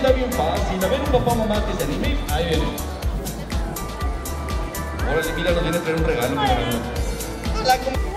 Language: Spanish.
está bien fácil. A ver, un papá mamá que se anime. Ahí viene. Órale, mira, nos viene a traer un regalo. Mira, Hola, ¿cómo-